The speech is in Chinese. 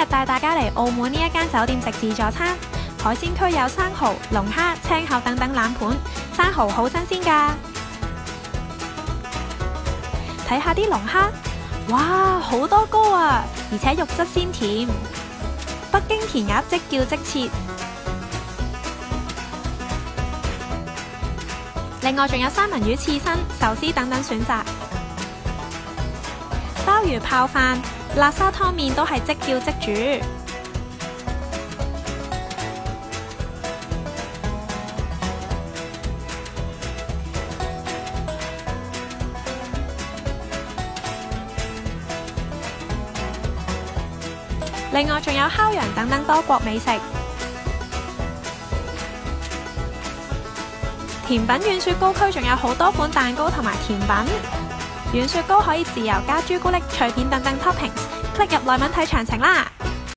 日帶大家嚟澳門呢一間酒店食自助餐，海鮮區有生蠔、龍蝦、青口等等冷盤，生蠔好新鮮㗎。睇下啲龍蝦，哇，好多膏啊，而且肉質鮮甜。北京填鴨即叫即切。另外仲有三文魚刺身、壽司等等選擇。如泡飯、辣沙湯麵都係即叫即煮。另外仲有烤羊等等多國美食。甜品軟雪糕區仲有好多款蛋糕同埋甜品。軟雪糕可以自由加朱古力、脆片等等 toppings，click 入內文睇詳情啦。